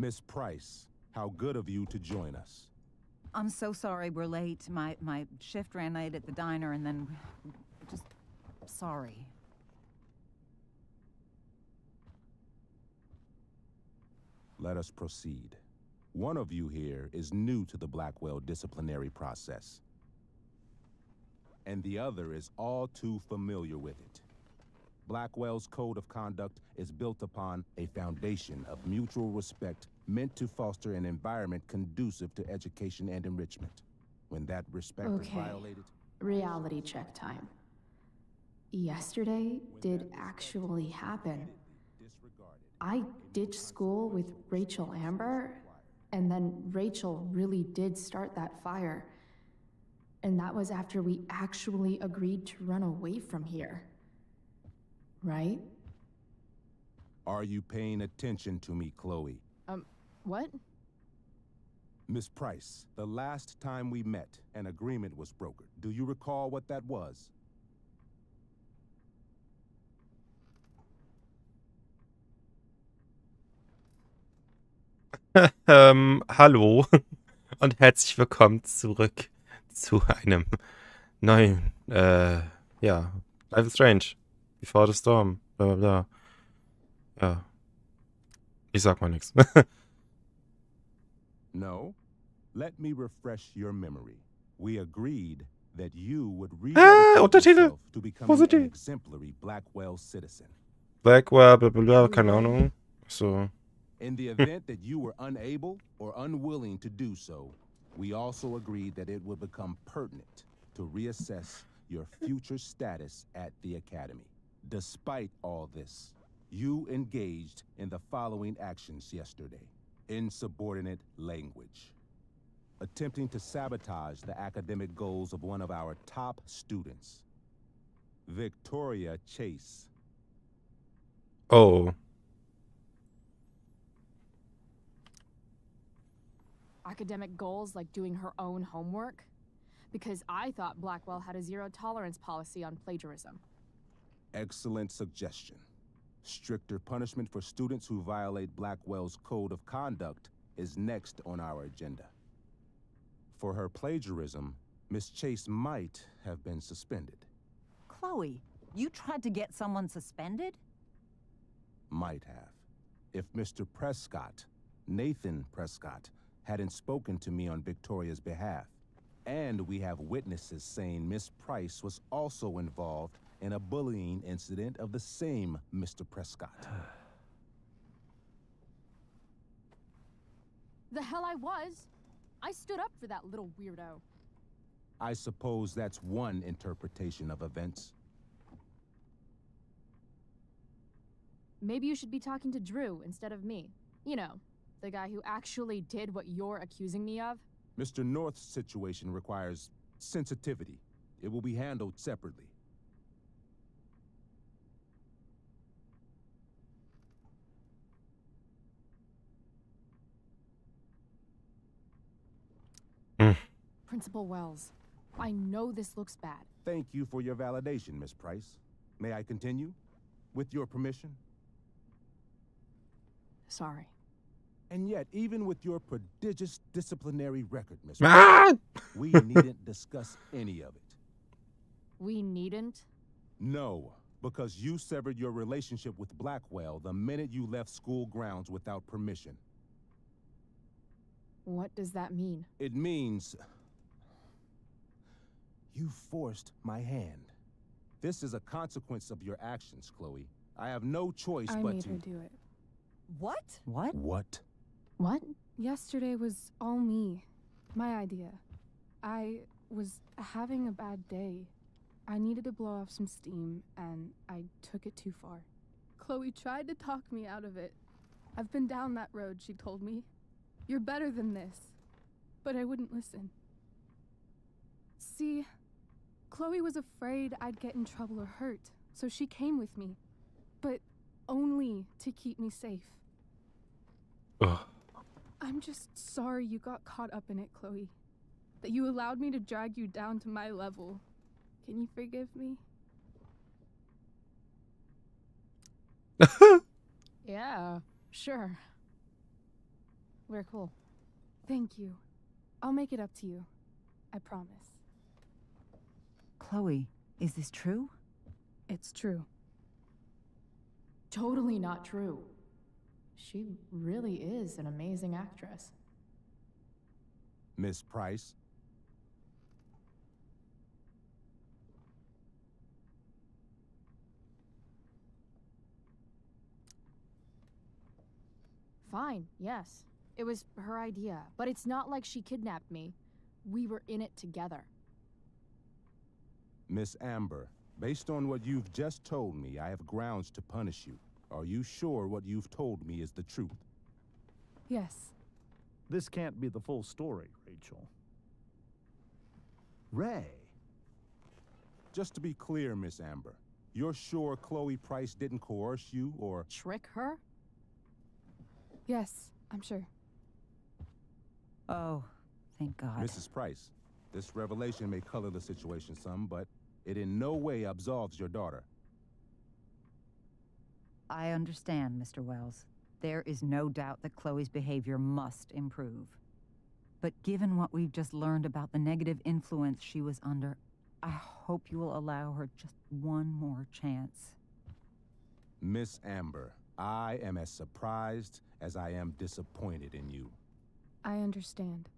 Miss Price, how good of you to join us. I'm so sorry we're late. My my shift ran late at the diner and then just sorry. Let us proceed. One of you here is new to the Blackwell disciplinary process. And the other is all too familiar with it. Blackwell's code of conduct is built upon a foundation of mutual respect meant to foster an environment conducive to education and enrichment. When that respect is Okay. violated, Reality check time. Yesterday did actually happen. I ditched school with Rachel Amber, and then Rachel really did start that fire. And that was after we actually agreed to run away from here. Right? Are you paying attention to me, Chloe? Um, what? Miss Price, the last time we met, an agreement was brokered. Do you recall what that was? ähm, hallo und herzlich willkommen zurück zu einem neuen, äh, ja, Life is Strange. Before the Storm. Bla bla bla. Ja. Ich sag mal nichts. No? Let me refresh your memory. We agreed that you would Ah, rededicate Untertitel. to becoming an Positiv. exemplary Blackwell citizen. Blackwell, bla bla bla, keine Ahnung. So. In the event that you were unable or unwilling to do so, we also agreed that it would become pertinent to reassess your future status at the Academy. Despite all this, you engaged in the following actions yesterday insubordinate language, attempting to sabotage the academic goals of one of our top students, Victoria Chase. Oh. Academic goals like doing her own homework? Because I thought Blackwell had a zero tolerance policy on plagiarism. Excellent suggestion. Stricter punishment for students who violate Blackwell's code of conduct is next on our agenda. For her plagiarism, Miss Chase might have been suspended. Chloe, you tried to get someone suspended? Might have. If Mr. Prescott, Nathan Prescott, hadn't spoken to me on Victoria's behalf. And we have witnesses saying Miss Price was also involved in a bullying incident of the same Mr. Prescott. The hell I was! I stood up for that little weirdo. I suppose that's one interpretation of events. Maybe you should be talking to Drew instead of me. You know, the guy who actually did what you're accusing me of. Mr. North's situation requires sensitivity. It will be handled separately. Principal Wells, I know this looks bad. Thank you for your validation, Miss Price. May I continue? With your permission? Sorry. And yet, even with your prodigious disciplinary record, Miss! Price, we needn't discuss any of it. We needn't? No, because you severed your relationship with Blackwell the minute you left school grounds without permission. What does that mean? It means you forced my hand. This is a consequence of your actions, Chloe. I have no choice I but made to. her do it. What? What? What? What? Yesterday was all me. My idea. I was having a bad day. I needed to blow off some steam, and I took it too far. Chloe tried to talk me out of it. I've been down that road, she told me. You're better than this. But I wouldn't listen. See, Chloe was afraid I'd get in trouble or hurt, so she came with me. But only to keep me safe. Ugh. I'm just sorry you got caught up in it, Chloe. That you allowed me to drag you down to my level. Can you forgive me? Yeah, sure. We're cool. Thank you. I'll make it up to you. I promise. Chloe, is this true? It's true. Totally not true. She really is an amazing actress. Miss Price, Fine, yes. It was her idea, but it's not like she kidnapped me. We were in it together. Miss Amber, based on what you've just told me, I have grounds to punish you. Are you sure what you've told me is the truth? Yes. This can't be the full story, Rachel. Ray. Just to be clear, Miss Amber, you're sure Chloe Price didn't coerce you or Trick her? Yes, I'm sure. Oh, thank God. Mrs. Price? This revelation may color the situation some, but it in no way absolves your daughter. I understand, Mr. Wells. There is no doubt that Chloe's behavior must improve. But given what we've just learned about the negative influence she was under, I hope you will allow her just one more chance. Miss Amber, I am as surprised as I am disappointed in you. I understand.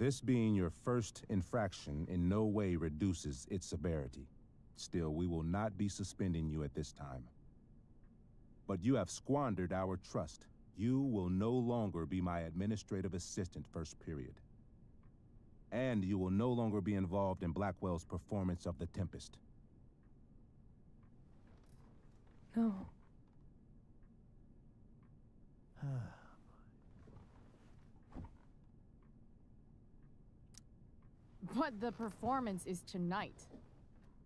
This being your first infraction in no way reduces its severity. Still, we will not be suspending you at this time. But you have squandered our trust. You will no longer be my administrative assistant first period. And you will no longer be involved in Blackwell's performance of The Tempest. No. But the performance is tonight.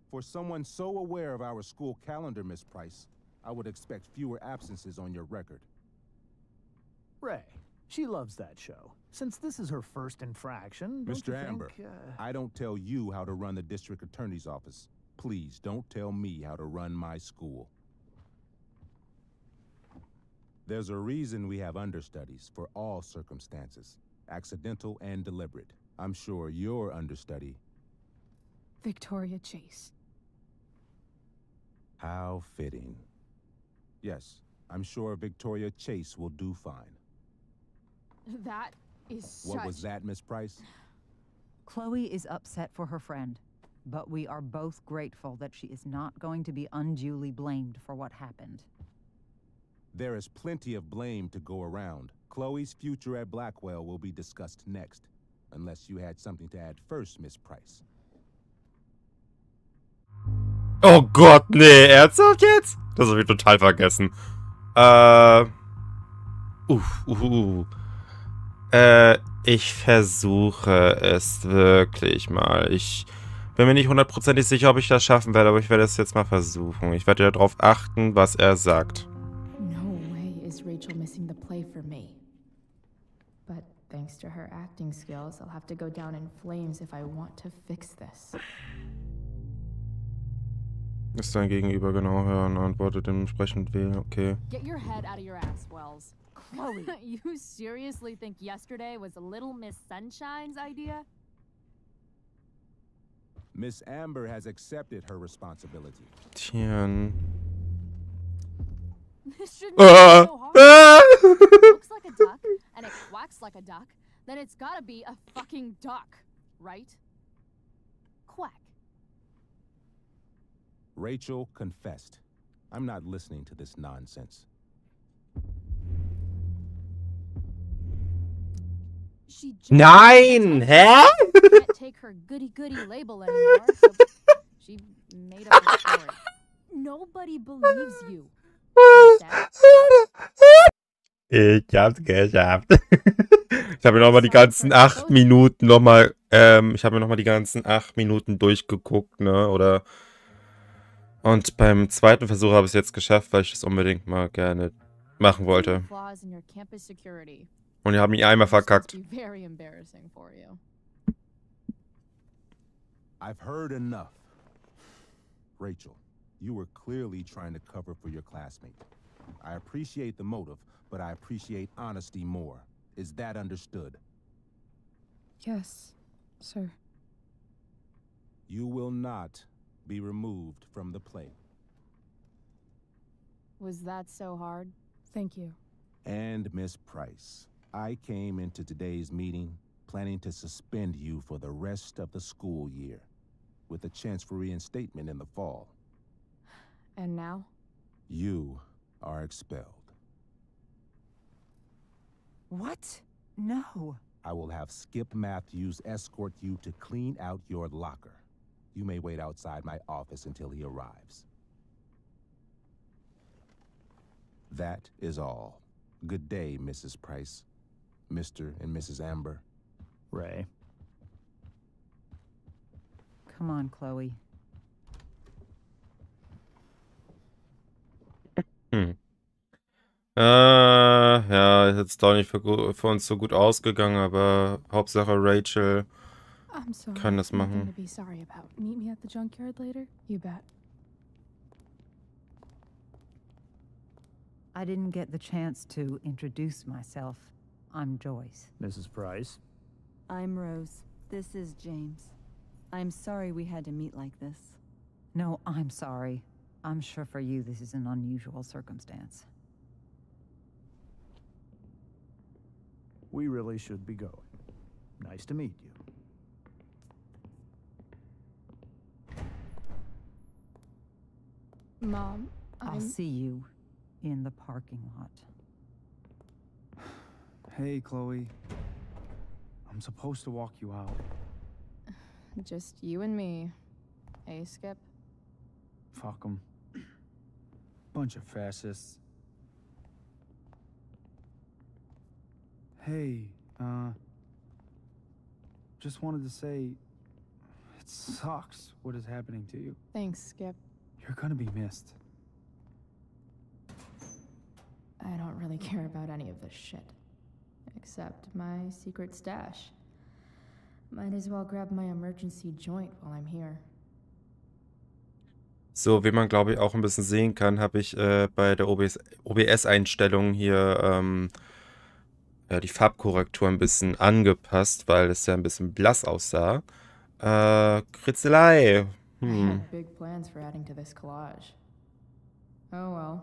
For someone so aware of our school calendar, Miss Price, I would expect fewer absences on your record. Ray. She loves that show. Since this is her first infraction, don't Mr. you Amber, think, uh, I don't tell you how to run the district attorney's office. Please don't tell me how to run my school. There's a reason we have understudies for all circumstances, accidental and deliberate. I'm sure your understudy. Victoria Chase. How fitting. Yes, I'm sure Victoria Chase will do fine. That is What was that, Miss Price? Chloe is upset for her friend, but we are both grateful that she is not going to be unduly blamed for what happened. There is plenty of blame to go around. Chloe's future at Blackwell will be discussed next. Unless you had something to add first, Miss Price. Oh Gott, nee, ernsthaft jetzt? Das habe ich total vergessen. Äh. Uff, uh, uh. Äh, ich versuche es wirklich mal. Ich bin mir nicht hundertprozentig sicher, ob ich das schaffen werde, aber ich werde es jetzt mal versuchen. Ich werde darauf achten, was er sagt. No way is Rachel missing the play for me. But thanks to her acting skills, I'll have to go down in flames if I want to fix this. Ist dein Gegenüber genau hören, antwortet dementsprechend wählen. Okay. Get your head out of your ass, Wells. Chloe. you seriously think yesterday was a Little Miss Sunshine's idea? Miss Amber has accepted her responsibility. Tieren. This shouldn't be Ah! so hard. Ah! Looks like a duck and it quacks like a duck, then it's gotta be a fucking duck, right? Quack. Rachel confessed. I'm not listening to this nonsense. She just Nein! Hä? can't take her goody goody label anymore. So she made up a story. Nobody believes you. Ich hab's geschafft. ich habe mir nochmal die ganzen acht Minuten nochmal, ähm, ich habe mir nochmal die ganzen acht Minuten durchgeguckt, ne, oder. Und beim zweiten Versuch habe ich es jetzt geschafft, weil ich das unbedingt mal gerne machen wollte. Und die haben ihn einmal verkackt. I've heard enough. Rachel, you were clearly trying to cover for your classmate. I appreciate the motive, but I appreciate honesty more. Is that understood? Yes, sir. You will not be removed from the plane. Was that so hard? Thank you. And Miss Price, I came into today's meeting planning to suspend you for the rest of the school year, with a chance for reinstatement in the fall. And now? You are expelled. What? No. I will have Skip Matthews escort you to clean out your locker. You may wait outside my office until he arrives. That is all. Good day, Mrs. Price. Mr. and Mrs. Amber. Ray. Come on, Chloe. Hm. Äh, ja, ist jetzt doch nicht für, gu- für uns so gut ausgegangen, aber Hauptsache Rachel I'm sorry. kann das machen. sorry about. Meet me at the junkyard later? You bet. I didn't get the chance to introduce myself. I'm Joyce. Mrs. Price. I'm Rose. This is James. I'm sorry we had to meet like this. No, I'm sorry. I'm sure for you this is an unusual circumstance. We really should be going. Nice to meet you. Mom, I'll I'm. see you in the parking lot. Hey, Chloe. I'm supposed to walk you out. Just you and me. Hey, Skip? Fuck them. Bunch of fascists. Hey, uh. Just wanted to say. It sucks what is happening to you. Thanks, Skip. You're gonna be missed. I don't really care about any of this shit. Except my secret stash. Might as well grab my emergency joint while I'm here. So, wie man glaube ich auch ein bisschen sehen kann, habe ich äh, bei der OBS OBS-Einstellung hier ähm, ja, die Farbkorrektur ein bisschen angepasst, weil es ja ein bisschen blass aussah. Äh, Kritzelei. Hm. big plans for adding to this collage. Oh well.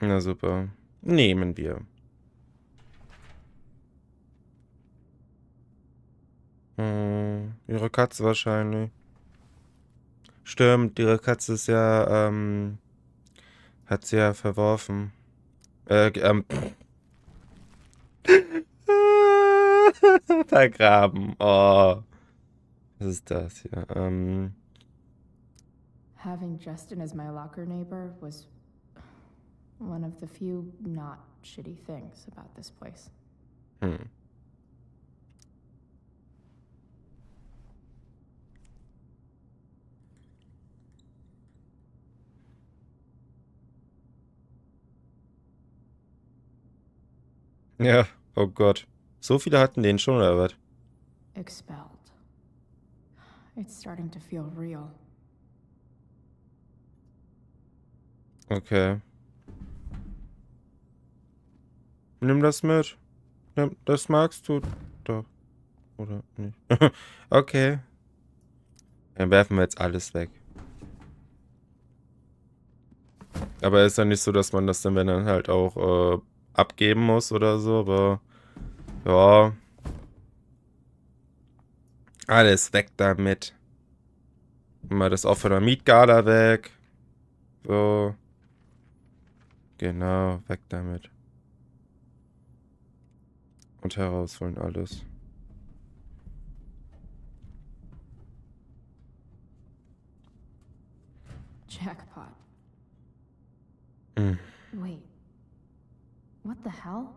Na super. Nehmen wir. Hm, ihre Katze wahrscheinlich. Stimmt, ihre Katze ist ja, ähm, hat sie ja verworfen. Äh, ähm. Vergraben. Oh. Was ist das hier? Ähm, Having Justin as my locker neighbor was one of the few not shitty things about this place. hm. Ja, oh Gott. So viele hatten den schon, oder was? Expelled. It's starting to feel real. Okay. Nimm das mit. Das magst du doch. Oder nicht? okay. Dann werfen wir jetzt alles weg. Aber ist ja nicht so, dass man das dann, wenn dann halt auch äh, abgeben muss oder so, aber ja. Alles weg damit. Mal das auch von der Mietgala weg. So. Genau, weg damit. Und herausholen alles. Jackpot. Mm. Wait. What the hell?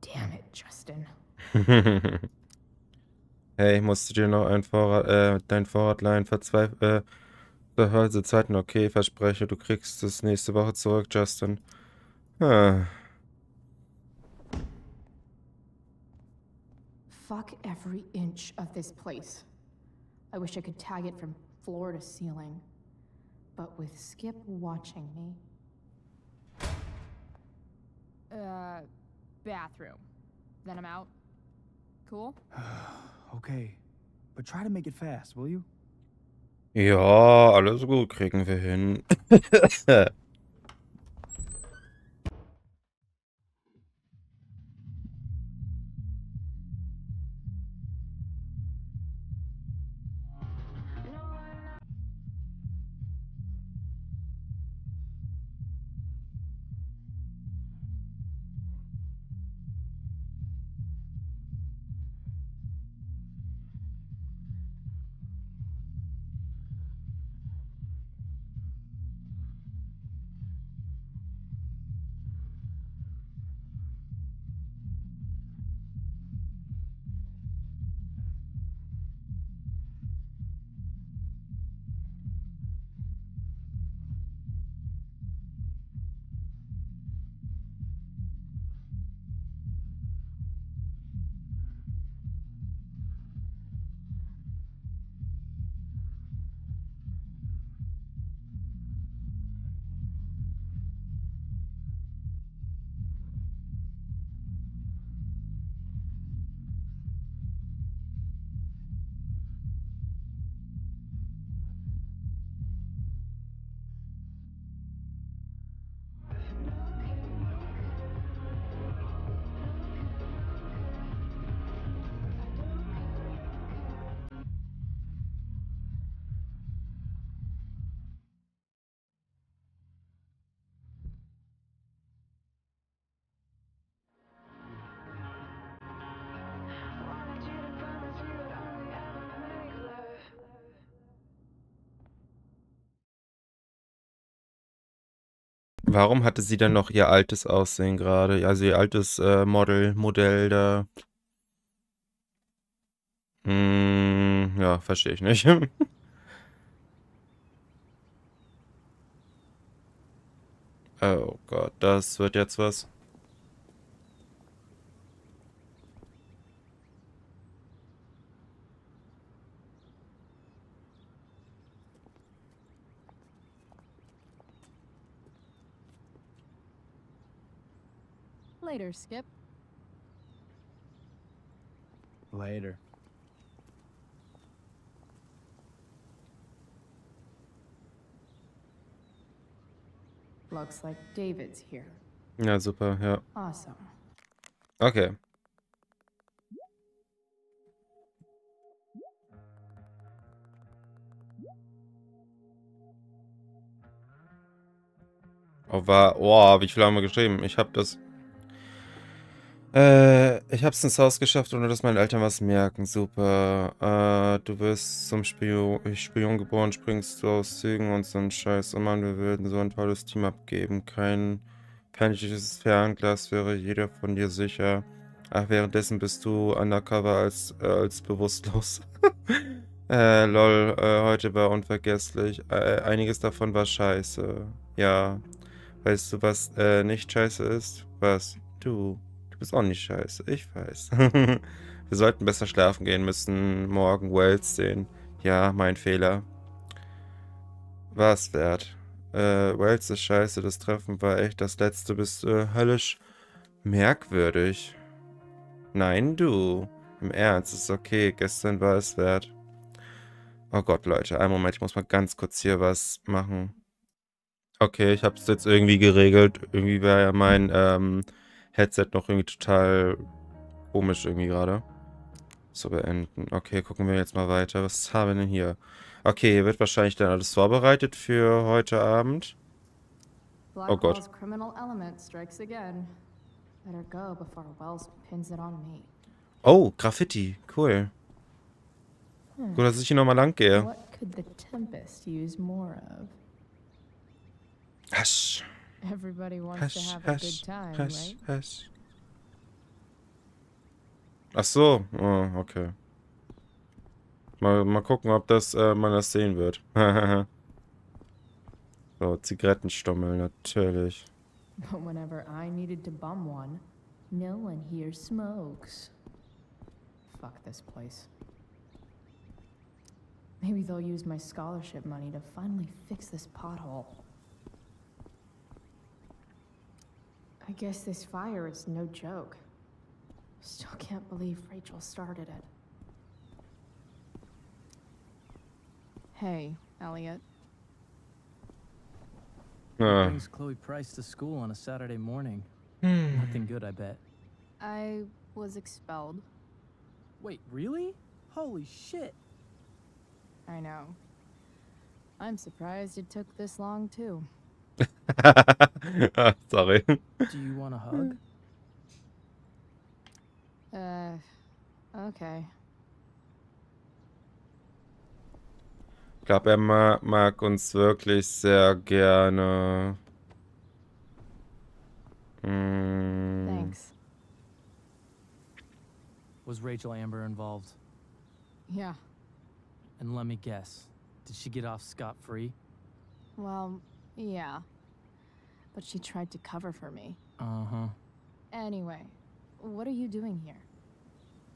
Damn it, Justin. hey, musst du dir noch ein Vorrat, äh, dein Vorrat leihen? Verzweif äh, Behörde Zeiten, okay, verspreche, du kriegst es nächste Woche zurück, Justin. Ah. Fuck every inch of this place. I wish I could tag it from floor to ceiling. But with Skip watching me, Uh, bathroom. Then I'm out. Cool? okay. But try to make it fast, will you? Ja, alles gut, kriegen wir hin. Warum hatte sie dann noch ihr altes Aussehen gerade? Also ihr altes äh, Model, Modell da. Hm, ja, verstehe ich nicht. oh Gott, das wird jetzt was. Later, Skip. Later. Looks like David's here. Ja, super, ja. Awesome. Okay. Oh, war, oh, wie viel haben wir geschrieben? Ich habe das. Äh, ich hab's ins Haus geschafft, ohne dass meine Eltern was merken. Super. Äh, du wirst zum Spion, Spion geboren, springst du aus Zügen und so ein Scheiß. Oh Mann, wir würden so ein tolles Team abgeben. Kein panischtes Fernglas wäre jeder von dir sicher. Ach, währenddessen bist du undercover als, äh, als bewusstlos. äh, lol, äh, heute war unvergesslich. Äh, einiges davon war scheiße. Ja. Weißt du, was äh, nicht scheiße ist? Was? Du. Du bist auch nicht scheiße. Ich weiß. Wir sollten besser schlafen gehen, müssen morgen Wells sehen. Ja, mein Fehler. War es wert. Äh, Wells ist scheiße. Das Treffen war echt das letzte. Bist äh, höllisch merkwürdig. Nein, du. Im Ernst, ist okay. Gestern war es wert. Oh Gott, Leute. Einen Moment, ich muss mal ganz kurz hier was machen. Okay, ich habe es jetzt irgendwie geregelt. Irgendwie war ja mein ähm, Headset noch irgendwie total komisch irgendwie gerade. So beenden. Okay, gucken wir jetzt mal weiter. Was haben wir denn hier? Okay, hier wird wahrscheinlich dann alles vorbereitet für heute Abend. Oh Gott. Oh, Graffiti. Cool. Hm. Gut, dass ich hier nochmal lang gehe. What could the Tempest use more of? Hush. Everybody wants hush, to have hush, a good time, hush, right? Hush. Ach so, oh, okay. Mal, mal gucken, ob das äh, man das sehen wird. so, Zigarettenstummel, natürlich. But whenever I needed to bum one, no one here smokes. Fuck this place. Maybe they'll use my scholarship money to finally fix this pothole. I guess this fire is no joke. Still can't believe Rachel started it. Hey, Elliot. Ah. Brings Chloe Price to school on a Saturday morning. Hm. Nothing good, I bet. I was expelled. Wait, really? Holy shit. I know. I'm surprised it took this long, too. sorry. Do you want a hug? Uh, okay. Ich glaube, er ma mag uns wirklich sehr gerne. Mm, Thanks. Was Rachel Amber involved? Yeah. And let me guess. Did she get off scot free? Well, yeah. But she tried to cover for me. Uh huh. Anyway, what are you doing here?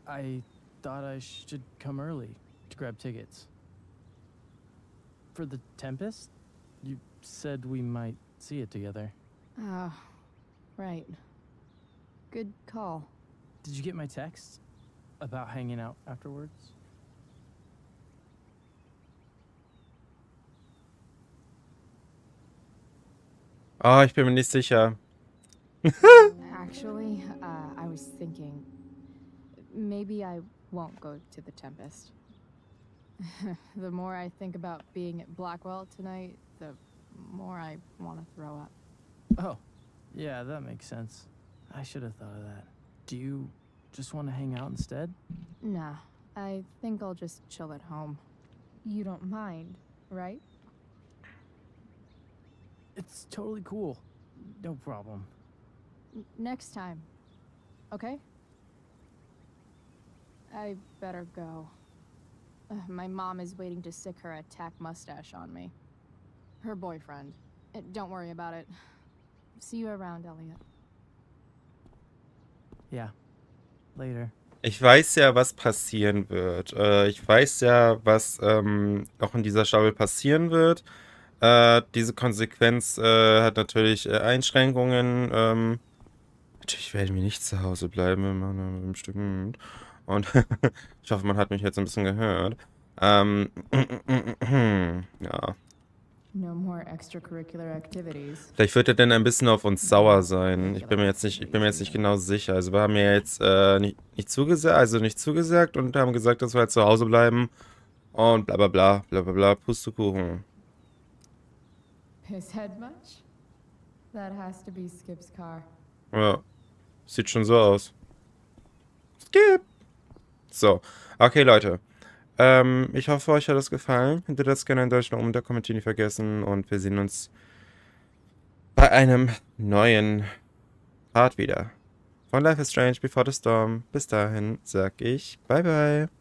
I thought I should come early to grab tickets. For the Tempest? You said we might see it together. Oh, right. Good call. Did you get my text? About hanging out afterwards? Ah, ich bin mir nicht sicher. Actually, uh, I was thinking maybe I won't go to the Tempest. the more I think about being at Blackwell tonight, the more I want to throw up. Oh, yeah, that makes sense. I should have thought of that. Do you just want to hang out instead? Nah, I think I'll just chill at home. You don't mind, right? It's totally cool. No problem. N- next time. Okay? I better go. Ugh, my mom is waiting to sic her attack mustache on me. Her boyfriend. Uh, don't worry about it. See you around, Elliot. Yeah. Later. Ich weiß ja, was passieren wird. Äh, ich weiß ja, was ähm, auch in dieser Staffel passieren wird. Äh, diese Konsequenz äh, hat natürlich äh, Einschränkungen. Ähm, natürlich werden wir nicht zu Hause bleiben, wenn man bestimmt. Und ich hoffe, man hat mich jetzt ein bisschen gehört. Ähm, ja. No more extracurricular activities. Vielleicht wird er denn ein bisschen auf uns sauer sein. Ich bin mir jetzt nicht, ich bin mir jetzt nicht genau sicher. Also wir haben ja jetzt äh, nicht, nicht zugesagt, also nicht zugesagt und haben gesagt, dass wir halt zu Hause bleiben. Und bla bla bla, bla bla bla, Pustekuchen. Pisshead much? That has to be Skip's car. Ja. Sieht schon so aus. Skip! So. Okay, Leute. Ähm, ich hoffe, euch hat es gefallen. Hinterlasst gerne einen nach oben, der Kommentar nicht vergessen. Und wir sehen uns bei einem neuen Part wieder. Von Life is Strange Before the Storm. Bis dahin sag ich Bye Bye.